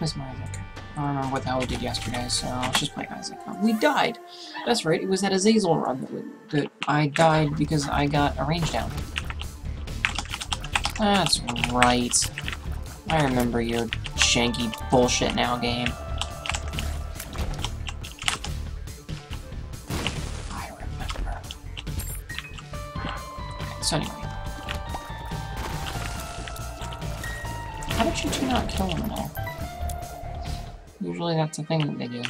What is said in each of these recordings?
Where's Isaac? I don't remember what the hell we did yesterday, so let's just play Isaac. Oh, we died! That's right, it was that Azazel run that, we, that I died because I got a range down. That's right. I remember your shanky bullshit now game. I remember. So anyway. How did you two not kill them all? Usually that's a thing that they do.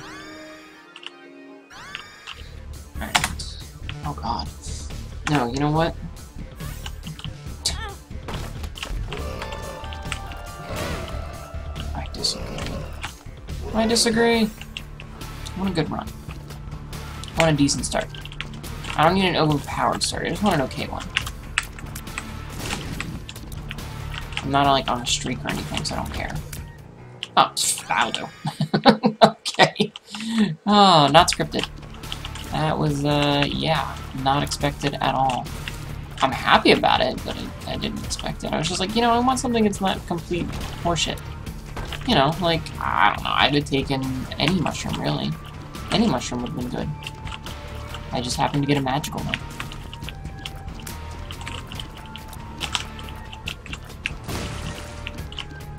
Alright. Oh god. No, you know what? I disagree. I disagree. I want a good run. I want a decent start. I don't need an overpowered start, I just want an okay one. I'm not like on a streak or anything, so I don't care. Oh, that'll do. okay. Oh, not scripted. That was, uh, yeah, not expected at all. I'm happy about it, but I, I didn't expect it. I was just like, you know, I want something that's not complete horseshit. You know, like, I don't know, I'd have taken any mushroom, really. Any mushroom would have been good. I just happened to get a magical one.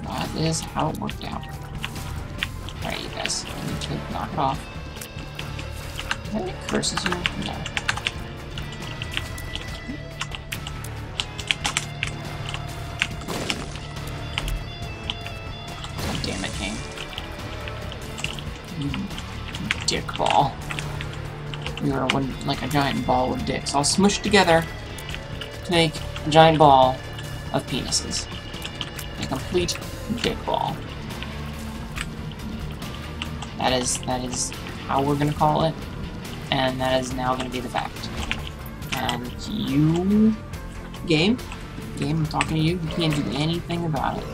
That is how it worked out. You guys, I need to knock off. Do you have any curses here? No. God damn it, game. You dick ball. You are one like a giant ball of dicks, all smushed together to make a giant ball of penises. A complete dick ball. That is that is how we're gonna call it, and that is now gonna be the fact. And you, game, game, I'm talking to you. You can't do anything about it.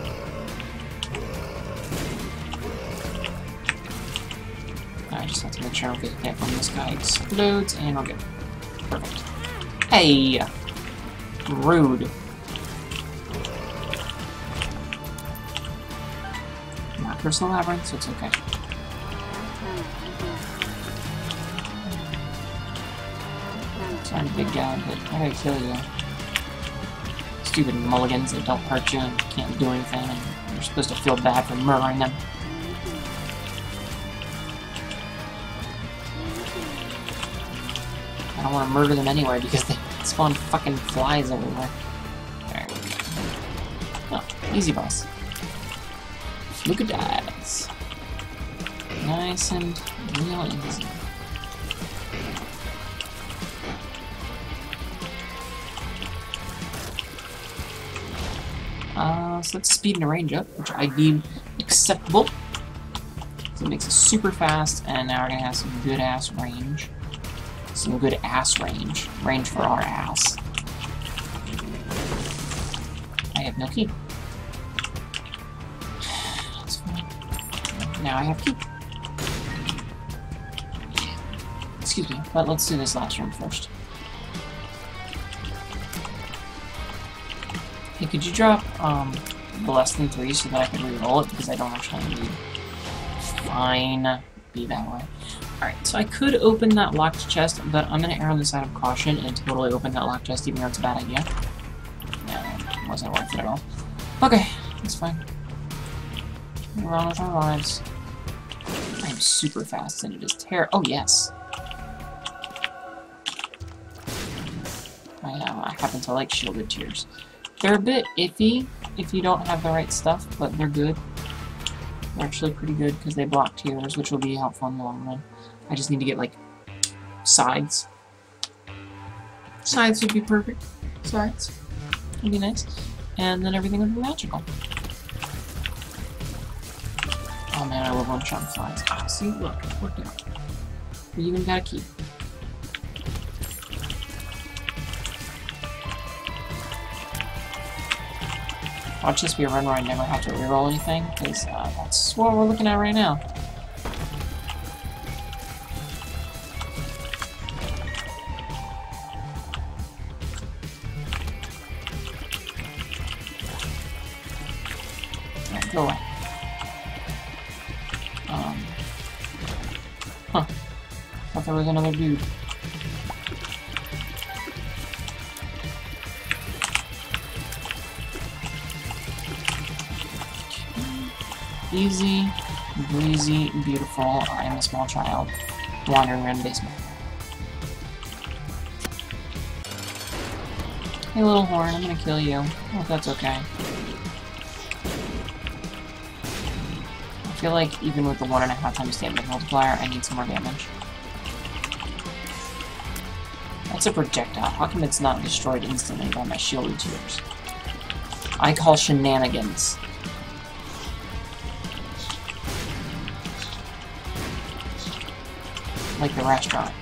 I just have to make sure I don't get hit when this guy explodes, and we're good. Perfect. Hey! Rude. Not personal labyrinth, so it's okay. Sorry, big guy, but I gotta kill you. Stupid mulligans that don't hurt you and can't do anything, and you're supposed to feel bad for murdering them. I don't want to murder them anyway because they spawn fucking flies everywhere. There. Oh, easy boss. Fluka dies. Nice and real easy. Uh, so let's speed and range up, which I deem acceptable. So it makes it super fast, and now we're gonna have some good ass range. Some good ass range. Range for our ass. I have no key. Now I have key. Excuse me, but let's do this last room first. Hey, could you drop um, the less than three so that I can re-roll it because I don't actually need. Fine, be that way. Alright, so I could open that locked chest, but I'm gonna err on the side of caution and totally open that locked chest even though it's a bad idea. It wasn't worth it at all. Okay, that's fine. We're on with our lives. I am super fast and it is terror. Oh, yes. I, uh, I happen to like shielded tears. They're a bit iffy if you don't have the right stuff, but they're good. They're actually pretty good because they block tears, which will be helpful in the long run. I just need to get, like, sides. Sides would be perfect. Sides. Would be nice. And then everything would be magical. Oh man, I love one-shot flies. See, look, it worked out. We even got a key. Watch this be a run where I never have to reroll anything, because uh, that's what we're looking at right now. Alright, go away. Um, huh. Thought there was another dude. Easy, breezy, beautiful. I am a small child wandering around the basement. Hey, little horn, I'm gonna kill you. Oh, that's okay. I feel like even with the one and a half times damage multiplier, I need some more damage. That's a projectile. How come it's not destroyed instantly by my shield tears? I call shenanigans. Like the restaurant.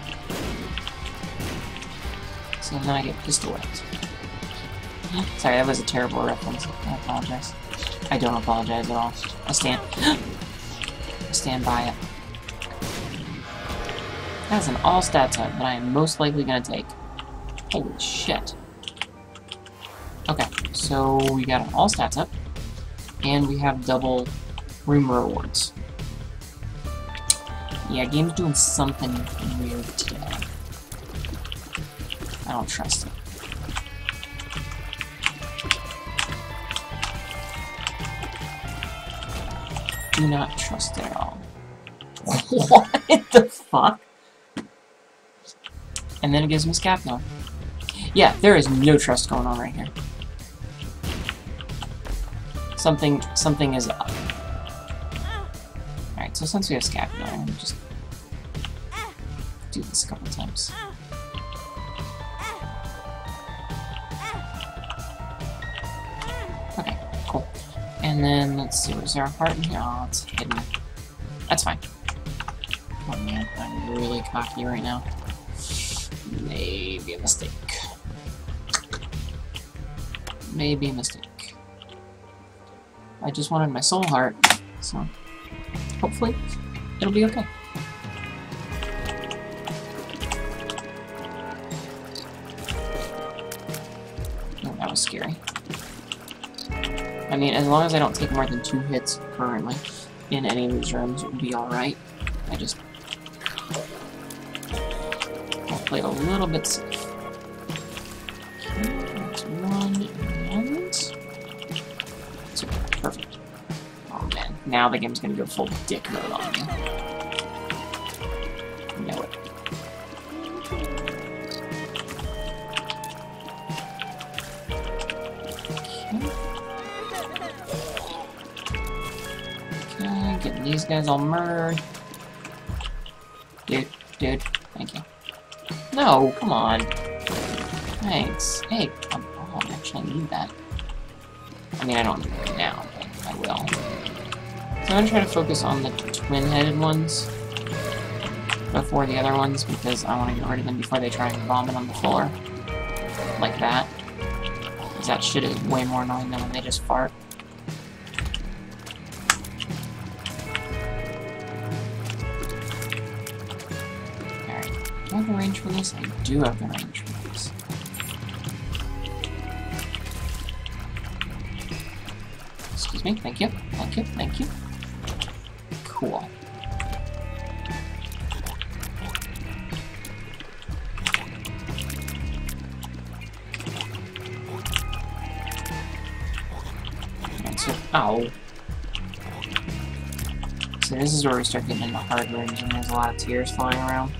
So then I get pistol whipped. Sorry, that was a terrible reference. I apologize. I don't apologize at all. I stand... I stand by it. That's an all-stats type that I am most likely gonna take. Holy shit. Okay, so we got an all-stats up, and we have double room rewards. Yeah, game's doing something weird today. I don't trust it. Do not trust it at all. what the fuck? And then it gives me Scapno. Yeah, there is no trust going on right here. Something, something is up. Alright, so since we have Scapno, I'm just do this a couple times. Okay, cool. And then, let's see, was there a heart in here? Oh, it's hidden. That's fine. Oh man, I'm really cocky right now. Maybe a mistake. Maybe a mistake. I just wanted my soul heart, so hopefully it'll be okay. Oh, that was scary. I mean, as long as I don't take more than two hits currently in any of these rooms, it will be alright. I just I'll play a little bit safe. Now the game's gonna go full dick mode on me. Know it. Okay. Okay, getting these guys all murdered. Dude, dude, thank you. No, come on. Thanks. Hey, oh, I actually need that. I mean, I don't need it now. So I'm gonna try to focus on the twin-headed ones before the other ones, because I want to get rid of them before they try and vomit on the floor. Like that. Because that shit is way more annoying than when they just fart. Alright. Do I have the range for this? I do have the range for this. Excuse me. Thank you. Thank you. Thank you. Cool. Ow. Oh. So this is where we start getting into hard rooms and there's a lot of tears flying around.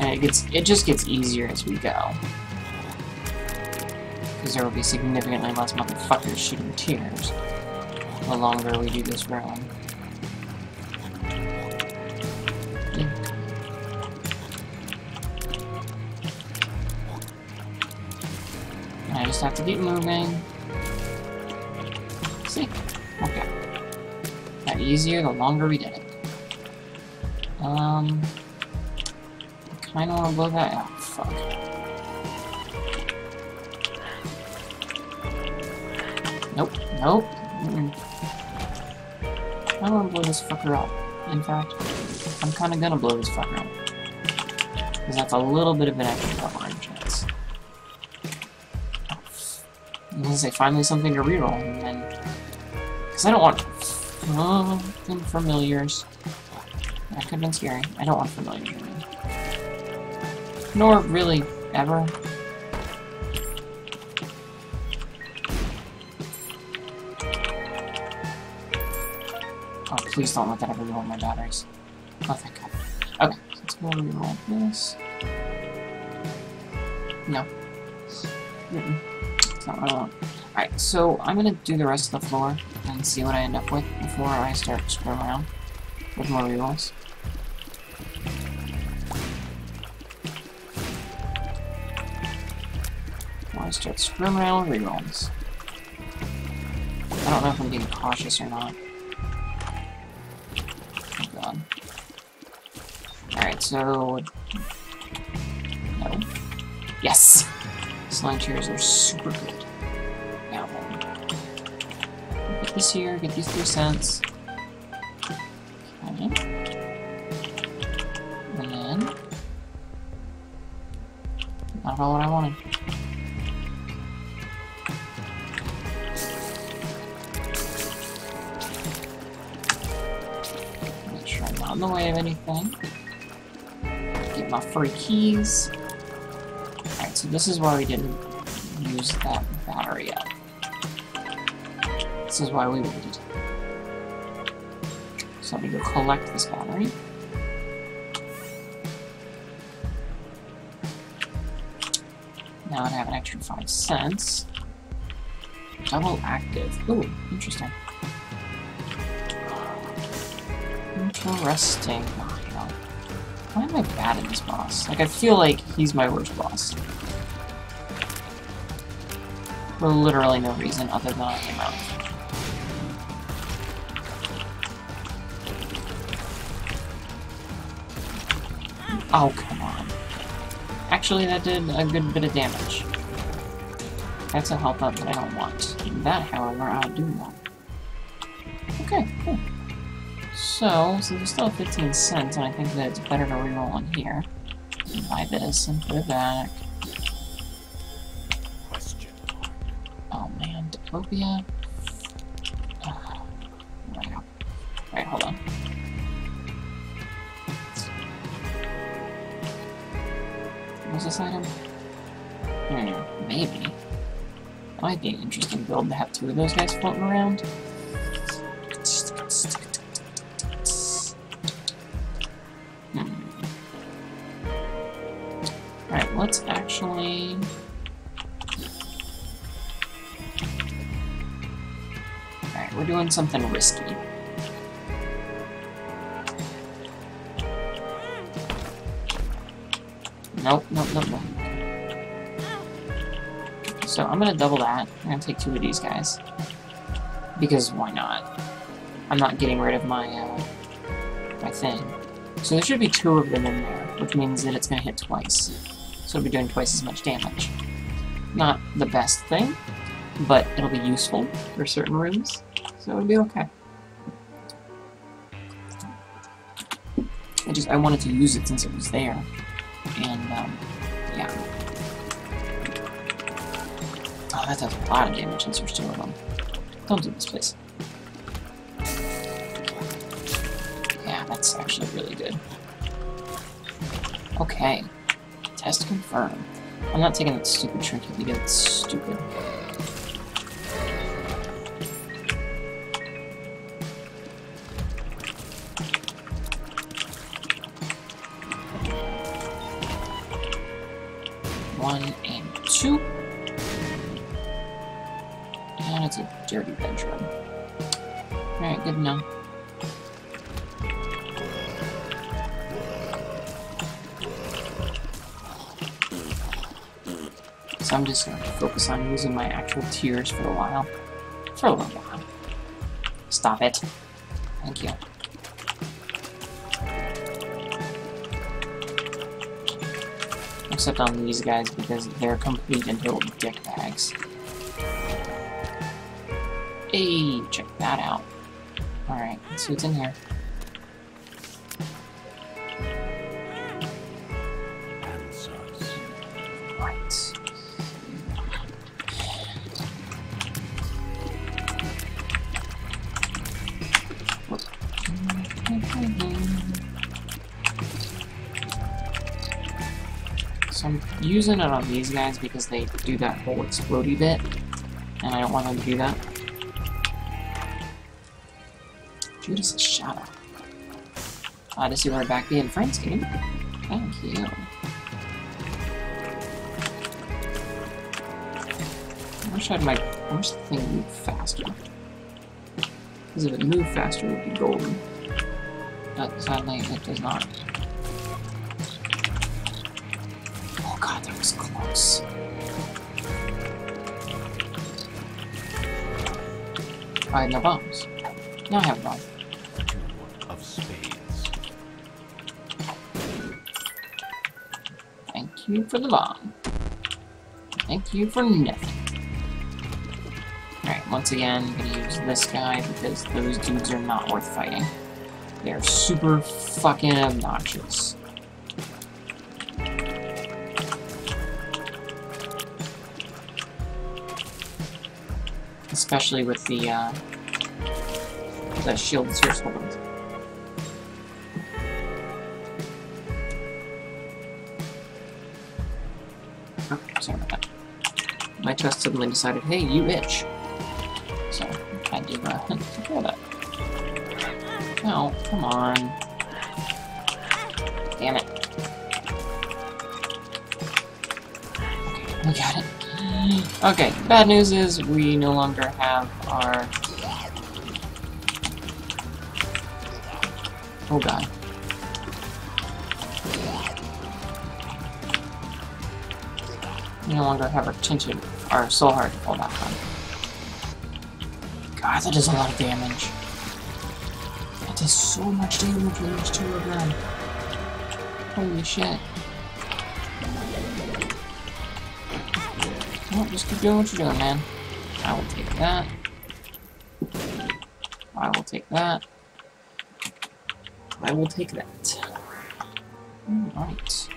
And it gets it just gets easier as we go. Because there will be significantly less motherfuckers shooting tears the longer we do this room. And I just have to keep moving. See? Okay. Got easier the longer we did it. Um... Kinda wanna blow that out. Fuck. Nope. Nope. Blow this fucker up. In fact, I'm kinda gonna blow this fucker up. Because that's a little bit of an extra double chance. I'm gonna say finally something to reroll, and then Because I don't want fucking familiars. That could have been scary. I don't want familiars. Nor really ever. Please don't let that ever ruin my batteries. Oh, thank God. Okay, let's go and reroll this. No. Mm -mm. Not what I want. Alright, so I'm gonna do the rest of the floor and see what I end up with before I start screwing around with more rerolls. I start screwing around with rerolls. I don't know if I'm being cautious or not. So... No. Yes! Slime chairs are super good. Now then. Put this here, get these three cents. Okay. And then... Not all what I wanted. Make sure I'm not in the way of anything. Get my free keys. Alright, so this is why we didn't use that battery up. This is why we waited. So let me go collect this battery. Now I have an extra five cents. Double active. Ooh, interesting. Interesting. Why am I bad at this boss? Like, I feel like he's my worst boss. For literally no reason other than I came out. Oh, come on. Actually, that did a good bit of damage. That's a health up that I don't want. That, however, I'll do want. So, so there's still 15 cents, and I think that it's better to reroll on here. Buy this and put it back. Oh man, Diplopia. Right, right, hold on. What's this item? Hmm, maybe. Might be an interesting build to have two of those guys floating around. Let's actually... Alright, we're doing something risky. Nope, nope, nope, nope. So I'm gonna double that. I'm gonna take two of these guys. Because why not? I'm not getting rid of my, uh, my thing. So there should be two of them in there, which means that it's gonna hit twice. So it'll be doing twice as much damage. Not the best thing, but it'll be useful for certain rooms, so it'll be okay. I just, I wanted to use it since it was there. And, um, yeah. Oh, that does a lot of damage since there's two of them. Don't do this, please. Yeah, that's actually really good. Okay. Test confirmed. I'm not taking that stupid trinket because it's stupid. One and two. And it's a dirty bedroom. Alright, good enough. So I'm just gonna focus on using my actual tears for a while. For a little while. Stop it. Thank you. Except on these guys because they're complete and total dick bags. Hey, check that out. Alright, let's see what's in here. Using it on these guys because they do that whole explodey bit, and I don't want them to do that. Judas' Shadow. Ah, Glad to see we're back being friends, game. Thank you. I wish I had my... Wish the thing moved faster. Because if it moved faster, it would be golden. But sadly, it does not. God, that was close. I had no bombs. Now I have a bomb. Two of spades. Thank you for the bomb. Thank you for nothing. Alright, once again, I'm gonna use this guy because those dudes are not worth fighting. They are super fucking obnoxious. Especially with the, uh, the shield spheres holdings. Oh, sorry about that. My chest suddenly decided, hey, you itch. So, I to, uh, control that. No, come on. Okay, bad news is we no longer have our... Oh god. We no longer have our tension, our soul heart to fall back on. God, that does a lot of damage. That does so much damage when there's two of them. Holy shit. Well, just keep doing what you're doing, man. I will take that. I will take that. I will take that. Hmm, Alright.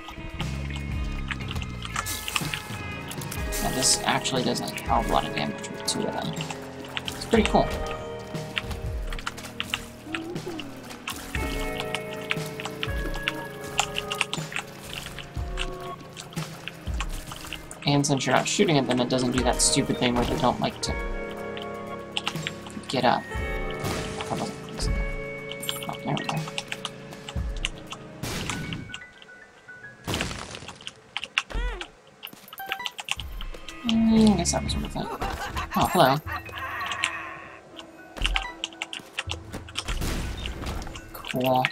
Yeah, this actually does like a hell of a lot of damage with two of them. It's pretty cool. And since you're not shooting at them, it doesn't do that stupid thing where they don't like to get up. Oh, there we go. Mm, I guess that was worth it. Oh, hello. Cool.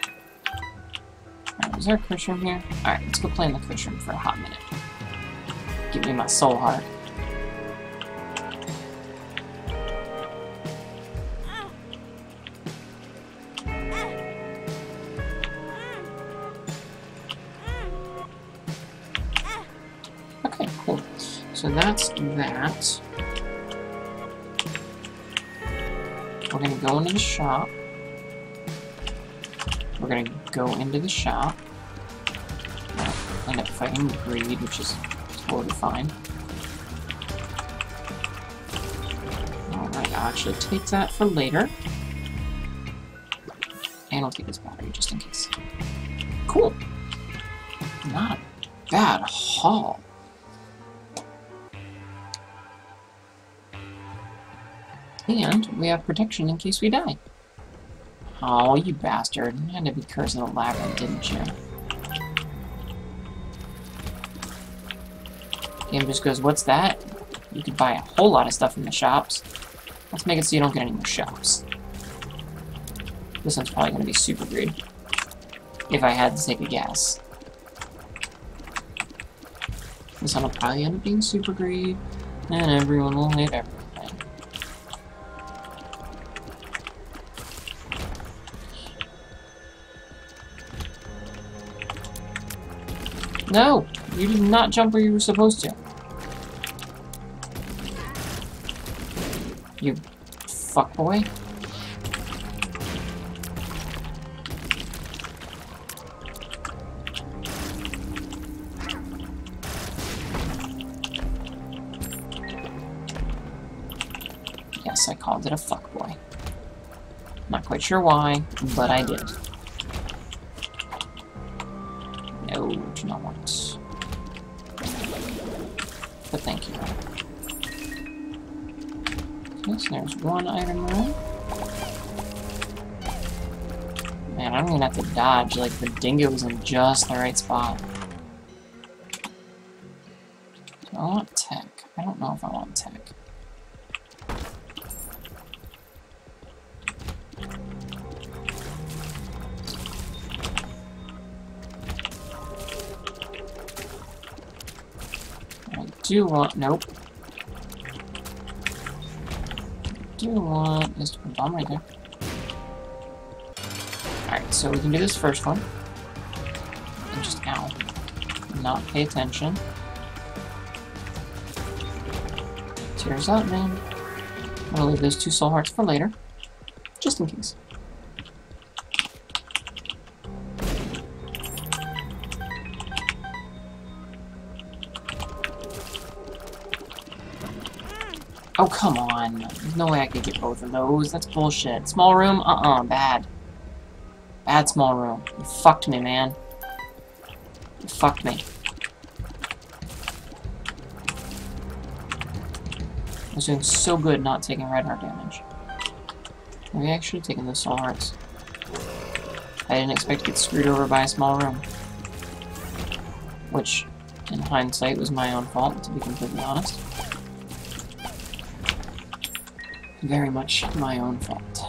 Alright, is there a curse room here? Alright, let's go play in the curse room for a hot minute. Me my soul heart. Okay, cool. So that's that. We're gonna go into the shop. We're gonna go into the shop. End up fighting greed, which is totally fine. Alright, I'll actually take that for later. And I'll take this battery just in case. Cool. Not a bad haul. And we have protection in case we die. Oh, you bastard. You had to be cursing the labyrinth, didn't you? Game just goes, what's that? You could buy a whole lot of stuff in the shops. Let's make it so you don't get any more shops. This one's probably going to be super greed. If I had to take a guess. This one will probably end up being super greed. And everyone will hate everything. No! You did not jump where you were supposed to. You fuck boy. Yes, I called it a fuck boy. Not quite sure why, but I did. One item room. Man, I don't even have to dodge, like, the dingo dingo's in just the right spot. Do I want tech? I don't know if I want tech. I do want, nope. Do want this to bomb right there. Alright, so we can do this first one. And just, ow. Not pay attention. Tears up, man. I'm gonna leave those two soul hearts for later. Just in case. Oh, come on. There's no way I could get both of those. That's bullshit. Small room? Uh-uh. Bad. Bad small room. You fucked me, man. You fucked me. I was doing so good not taking red heart damage. Maybe I should have taken those small hearts. I didn't expect to get screwed over by a small room. Which, in hindsight, was my own fault, to be completely honest. Very much my own fault.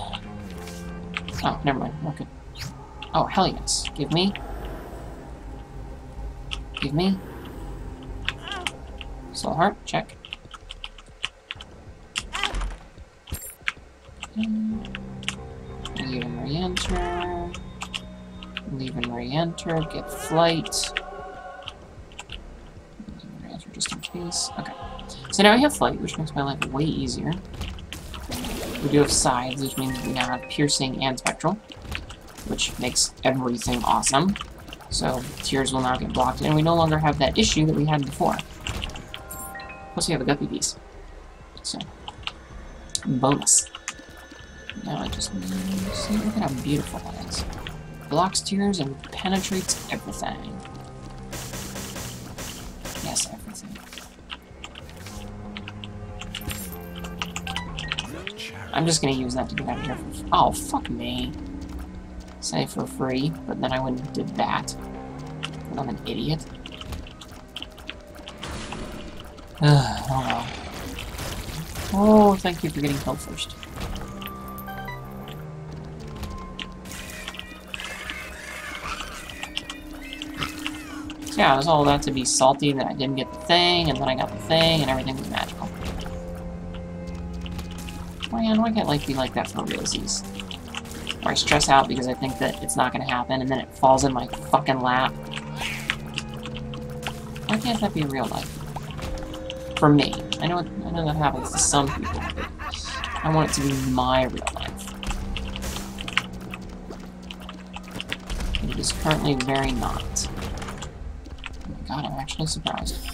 Oh, never mind. Okay. Oh, hell yes. Give me. Give me. Soul heart, check. Leave and re-enter. Leave and re-enter. Get flight. Leave and re-enter just in case. Okay. So now I have flight, which makes my life way easier. We do have sides, which means we now have piercing and spectral, which makes everything awesome. So tears will now get blocked, and we no longer have that issue that we had before. Plus we have a guppy piece. So, bonus. Now I just need to see, look at how beautiful that is. Blocks tears and penetrates everything. I'm just gonna use that to get out of here. Oh, fuck me. Say for free, but then I wouldn't did that. I'm an idiot. oh well. Oh, thank you for getting killed first. Yeah, it was all that to be salty that I didn't get the thing, and then I got the thing, and everything was magical. Man, why can't life be like that for realsies? Or I stress out because I think that it's not gonna happen, and then it falls in my fucking lap. Why can't that be real life? For me. I know, I know that happens to some people, but I want it to be my real life. And it is currently very not. Oh my god, I'm actually surprised.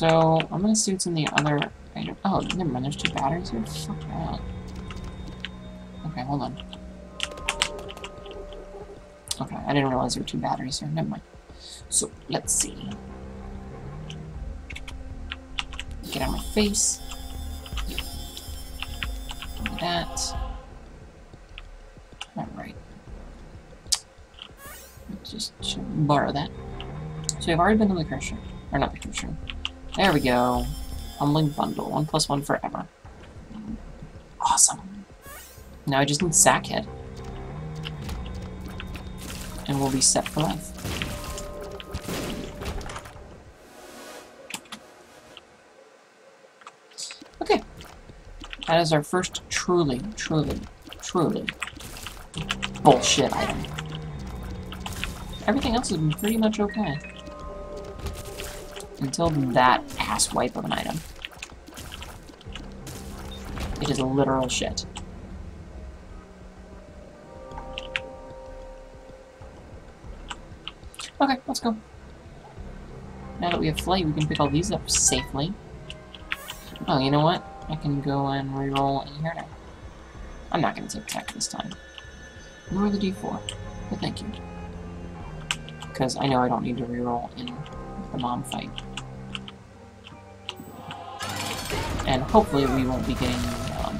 So, I'm gonna see what's in the other. Oh, never mind, there's two batteries here? Fuck that. Okay, hold on. Okay, I didn't realize there were two batteries here. Never mind. So, let's see. Get out of my face. Do that. Alright. Just borrow that. So I've already been to the cruise ship. Or not the cruise ship. There we go. Humbling bundle. One plus one forever. Awesome. Now I just need Sackhead. And we'll be set for life. Okay. That is our first truly, truly, truly bullshit item. Everything else has been pretty much okay. Until that ass wipe of an item. It is literal shit. Okay, let's go. Now that we have flight, we can pick all these up safely. Oh, you know what? I can go and reroll in here now. I'm not going to take tech this time. Nor the d4, but thank you. Because I know I don't need to reroll in the mom fight. Hopefully we won't be getting um,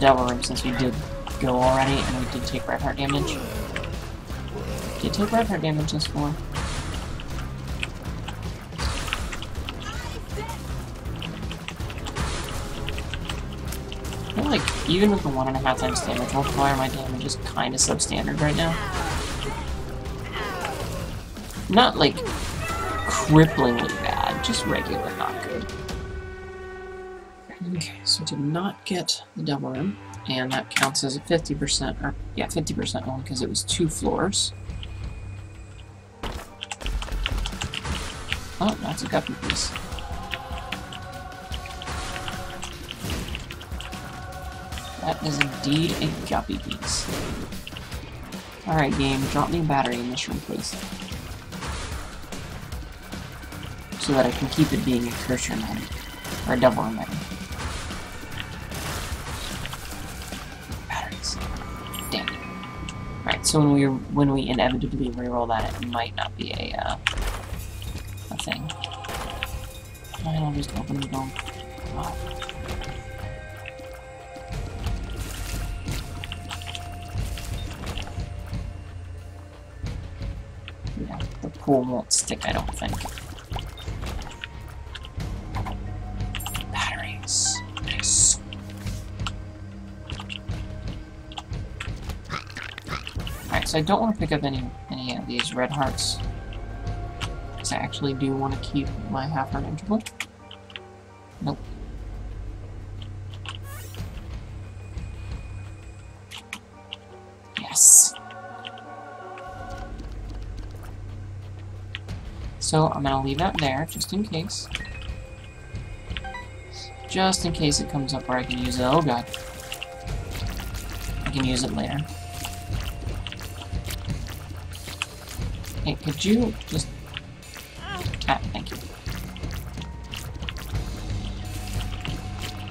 Devil since we did go already and we did take Red Heart damage. Did take Red Heart damage this feel like even with the one and a half times damage multiplier, my damage is kind of substandard right now. Not like cripplingly bad, just regular, not good. Okay, so did not get the double Room, and that counts as a 50%, or yeah, 50% only because it was two floors. Oh, that's a guppy piece. That is indeed a guppy piece. Alright, game, drop me a battery in this room, please. So that I can keep it being a cursor menu. Or a double menu. Batteries. Damn it. Alright, so when we when we inevitably reroll that, it might not be a, uh, a thing. I'll just open the door. Yeah, the pool won't stick, I don't think. I don't want to pick up any any of these red hearts. Because I actually do want to keep my half heart integral. Nope. Yes. So I'm gonna leave that there, just in case. Just in case it comes up where I can use it. Oh god. I can use it later. Hey, could you just... Ah, thank you.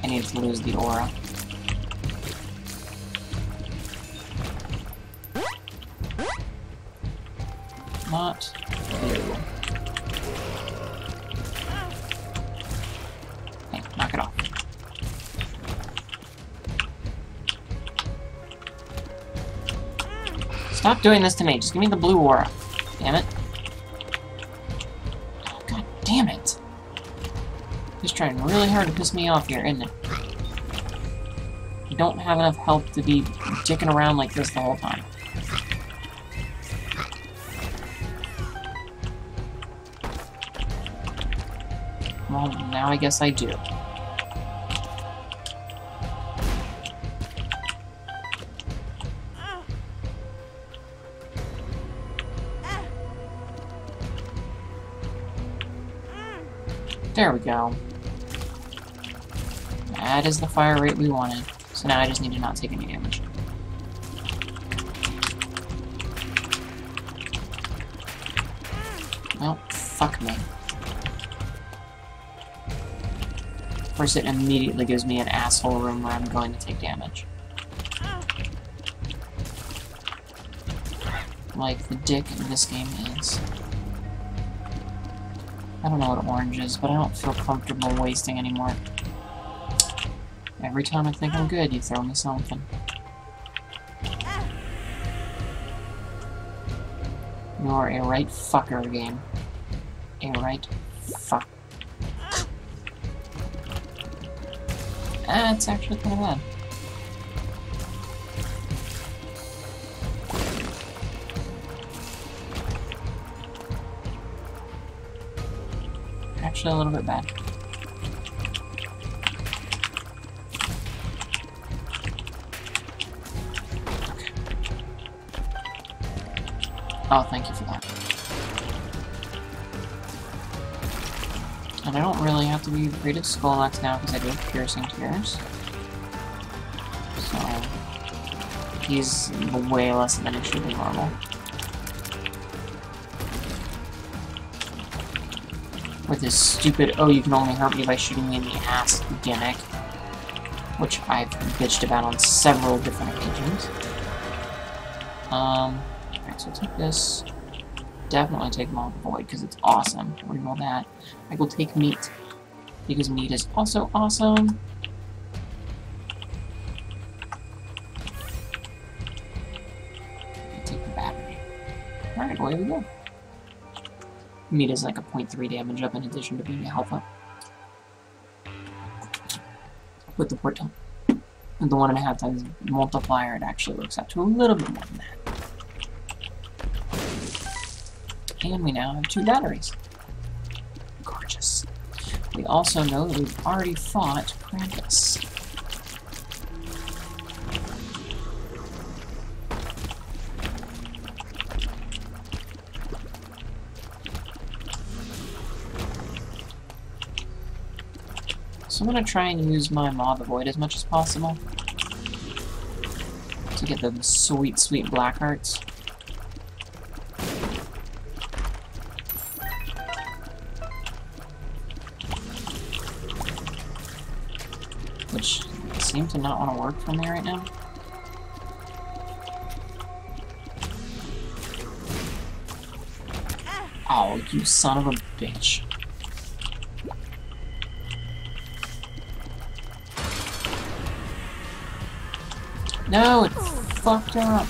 I need to lose the aura. Not blue. Hey, knock it off. Stop doing this to me. Just give me the blue aura. Damn it. God damn it. He's trying really hard to piss me off here, isn't it? You don't have enough health to be dicking around like this the whole time. Well, now I guess I do. There we go. That is the fire rate we wanted. So now I just need to not take any damage. Well, fuck me. First it immediately gives me an asshole room where I'm going to take damage. Like the dick in this game is. I don't know what orange is, but I don't feel comfortable wasting anymore. Every time I think I'm good, you throw me something. You're a right fucker game. A right fuck. Ah, That's actually kind of bad. Actually a little bit bad. Oh, thank you for that. And I don't really have to be afraid of Skullnax now because I do have Piercing Tears. So, he's way less of an issue than normal. With his stupid, oh, you can only hurt me by shooting me in the ass gimmick. Which I've bitched about on several different occasions. Um, alright, so take this. Definitely take Moth Void, because it's awesome. Reroll that. I will take Meat, because Meat is also awesome. Take the battery. Alright, away we go. Meat is like a 0.3 damage up in addition to being a health up. With the portal. And the one and a half times multiplier, it actually works out to a little bit more than that. And we now have two batteries. Gorgeous. We also know that we've already fought Krampus. So I'm gonna try and use my Maw the Void as much as possible. To get the sweet, sweet black hearts. Which seem to not want to work for me right now. Oh, you son of a bitch. No, it's fucked up.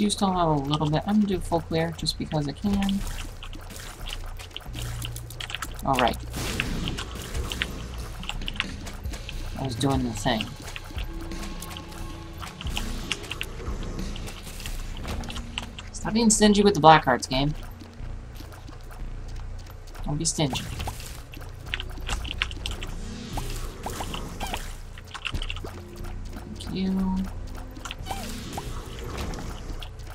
Do still have a little bit. I'm gonna do full clear just because I can. Alright. I was doing the thing. Stop being stingy with the black hearts game. Don't be stingy. Thank you.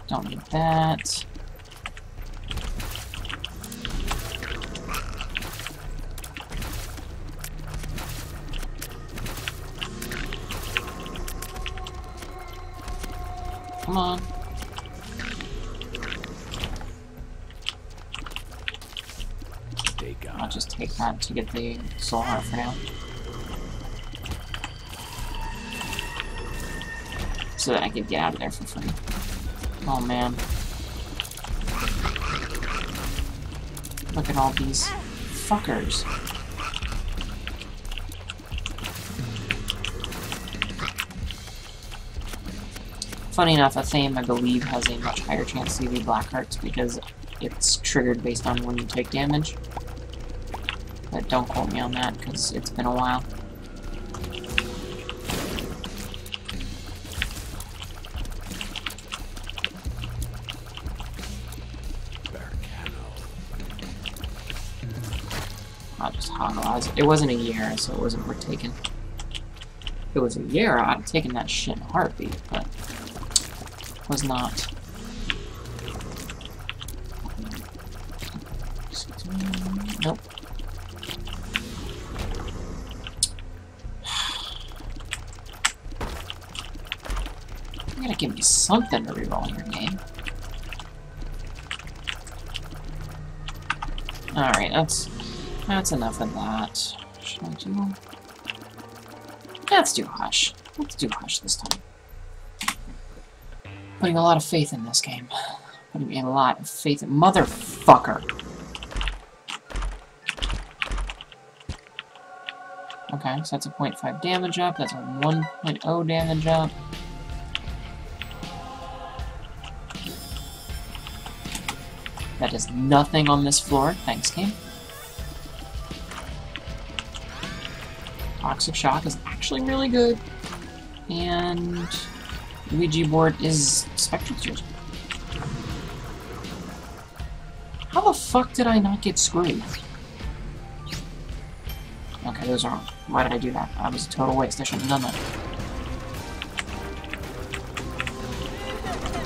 Don't need that. Come on. I'll just take that to get the soul heart for now. So that I can get out of there for free. Oh man. Look at all these fuckers. Funny enough, Athame I believe has a much higher chance to you black hearts because it's triggered based on when you take damage. But don't quote me on that because it's been a while. It wasn't a year, so it wasn't worth taking. If it was a year, I'd have taken that shit in a heartbeat, but was not. Nope. You gotta give me something to reroll in your game. Alright, that's that's enough of that. Should I do Let's do Hush. Let's do Hush this time. Putting a lot of faith in this game. Putting a lot of faith in Motherfucker! Okay, so that's a 0.5 damage up, that's a 1.0 damage up. That does nothing on this floor. Thanks, game. Toxic Shock is actually really good. And Ouija board is Spectral Tears. How the fuck did I not get screwed? Okay, those are. Why did I do that? That was a total waste. I shouldn't have done that.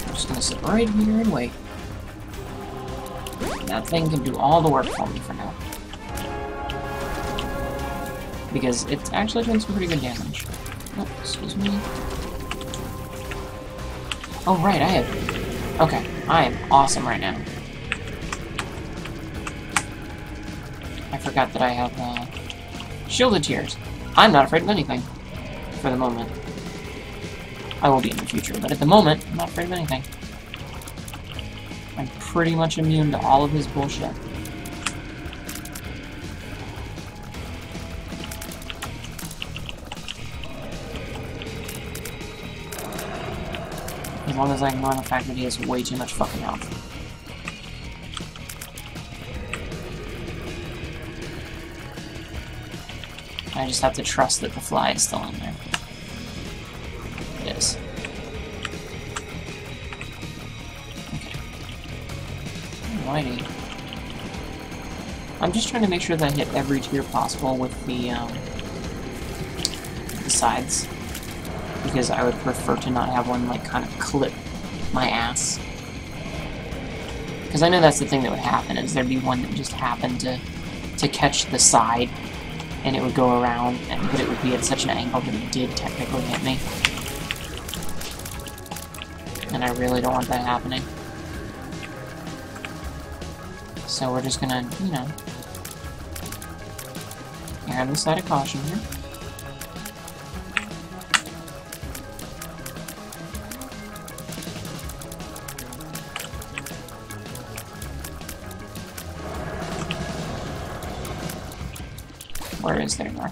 I'm just gonna sit right here and wait. that thing can do all the work for me for now. Because it's actually doing some pretty good damage. Oh, excuse me. Oh, right, I have... Okay, I am awesome right now. I forgot that I have, uh, Shielded Tears. I'm not afraid of anything. For the moment. I will be in the future, but at the moment, I'm not afraid of anything. I'm pretty much immune to all of his bullshit. Long as I ignore the fact that he has way too much fucking health. I just have to trust that the fly is still in there. It is. Alrighty. I'm just trying to make sure that I hit every tier possible with the, um, the sides. Because I would prefer to not have one, like, kind of clip my ass. Because I know that's the thing that would happen, is there'd be one that just happened to, to catch the side, and it would go around, and, but it would be at such an angle that it did technically hit me. And I really don't want that happening. So we're just gonna, you know, err on the side of caution here. Where is there more?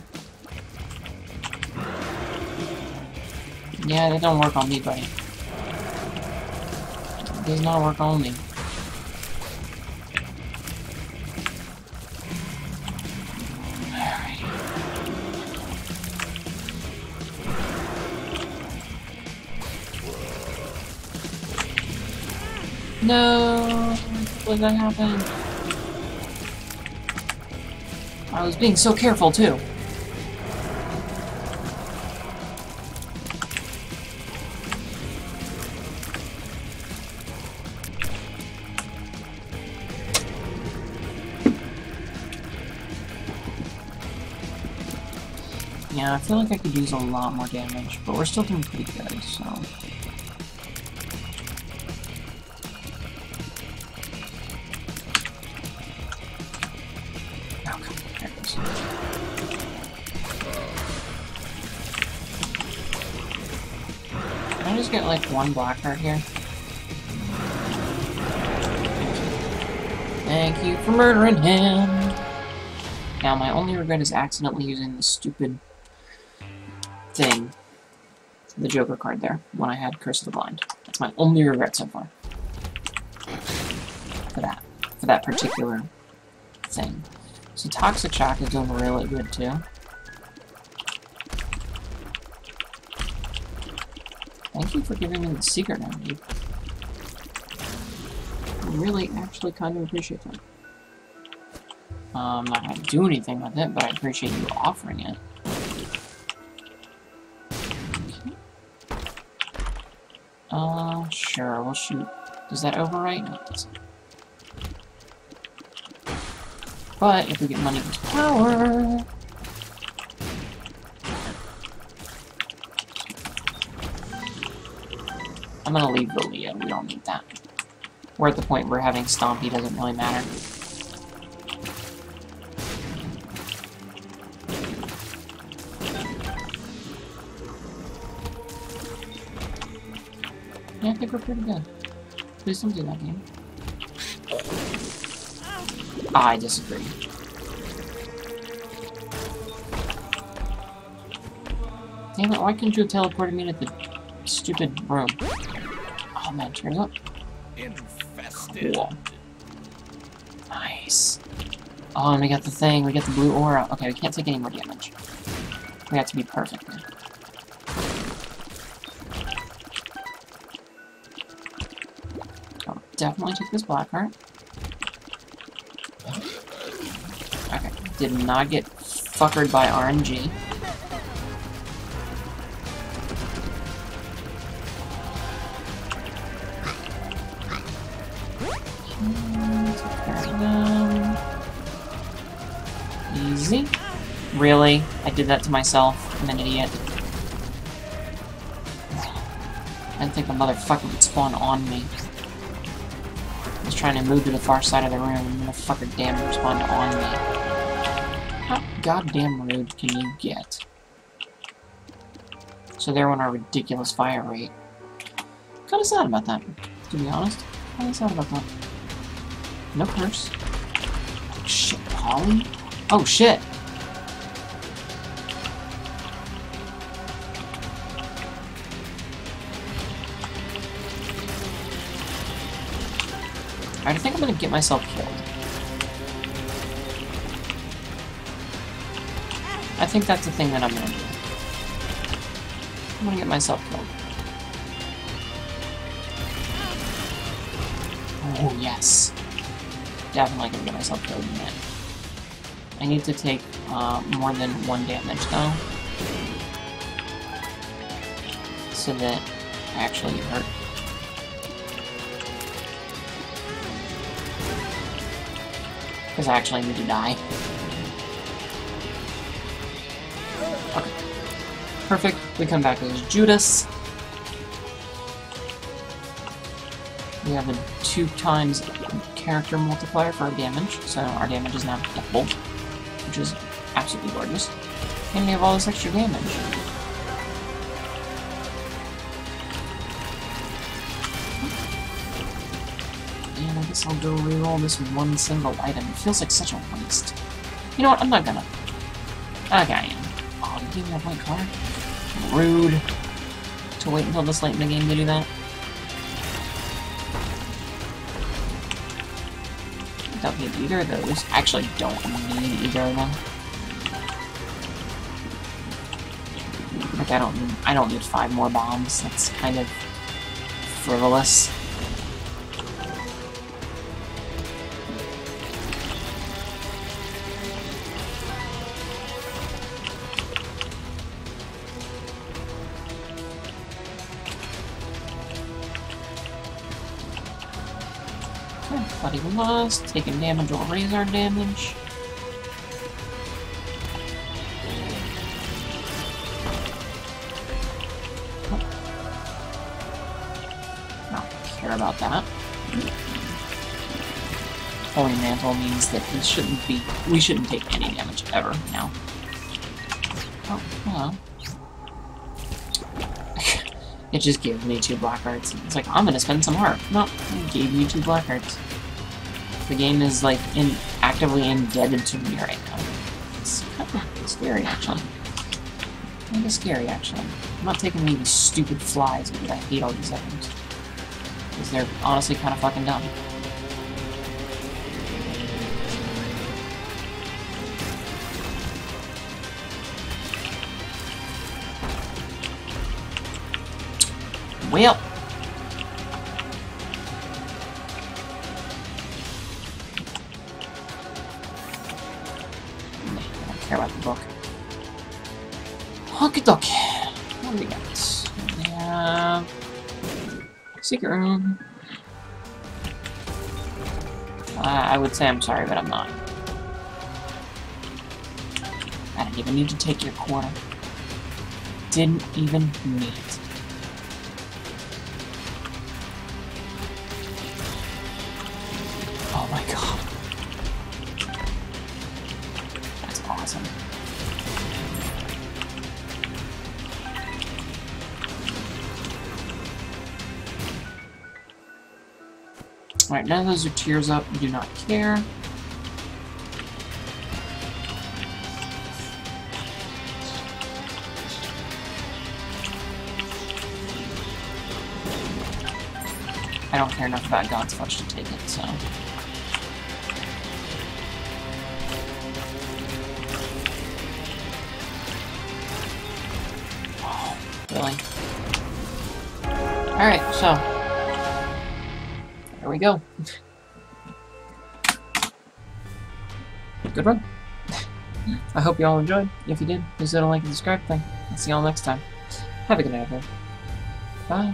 Yeah, that don't work on me, buddy. It does not work on me. No! What that happen? I was being so careful, too. Yeah, I feel like I could use a lot more damage, but we're still doing pretty good, so... Can I just get, like, one black heart here? Thank you for murdering him! Now, my only regret is accidentally using the stupid thing, the Joker card there, when I had Curse of the Blind. That's my only regret so far. For that. For that particular thing. So Toxic Shock is doing really good too. Thank you for giving me the secret now, dude. I really actually kind of appreciate that. I'm not gonna do anything with it, but I appreciate you offering it. Uh, sure, we'll shoot. Does that overwrite? No, it doesn't. But if we get money with power... I'm gonna leave the Leo, we don't need that. We're at the point where having Stompy doesn't really matter. Yeah, I think we're pretty good. Please don't do that game. I disagree. Damn it, why couldn't you have teleported me to the stupid room? Oh man, turns up. Infested. Cool. Nice. Oh, and we got the thing, we got the blue aura. Okay, we can't take any more damage. We have to be perfect now. I'll definitely take this black heart. Okay, did not get fuckered by RNG. Really? I did that to myself. I'm an idiot. I didn't think the motherfucker would spawn on me. I was trying to move to the far side of the room, and the motherfucker damn spawned on me. How goddamn rude can you get? So they're on a ridiculous fire rate. Kinda sad about that, to be honest. Kinda sad about that. No curse. Shit, Polly? Oh, shit! I think I'm gonna get myself killed. I think that's the thing that I'm gonna do. I'm gonna get myself killed. Oh, yes. Definitely gonna get myself killed in that. I need to take uh, more than one damage, though. So that I actually hurt. Actually need to die. Okay. Perfect. We come back as Judas. We have a two times character multiplier for our damage, so our damage is now doubled, which is absolutely gorgeous. And we have all this extra damage. Guess I'll go reroll this one single item. It feels like such a waste. You know what? I'm not gonna. Okay, I am. Oh, you gave me a white card? Rude. To wait until this late in the game to do that. Don't need either of those. Actually, don't need either of them. Like I don't I don't need five more bombs. That's kind of frivolous. Bloody Lust, taking damage or raise our damage. About that. Holy Mantle means that we shouldn't be we shouldn't take any damage ever now. Oh, well. It just gave me two black hearts. It's like, I'm gonna spend some heart. No, it gave you two black hearts. The game is, like, in actively indebted to me right now. It's kind of scary, actually. Kind of scary, actually. I'm not taking any stupid flies because I hate all these items. Because they're honestly kind of fucking dumb. Care about the book. Honky. What do we got? We have secret room. I would say I'm sorry, but I'm not. I didn't even need to take your quarter. Didn't even need Alright, of those are tears up. Do not care. I don't care enough about God's Flesh to take it, so... Really? Alright, so... We go. Good run. I hope you all enjoyed. If you did, please hit a like and subscribe thing. I'll see y'all next time. Have a good night, everyone. Bye.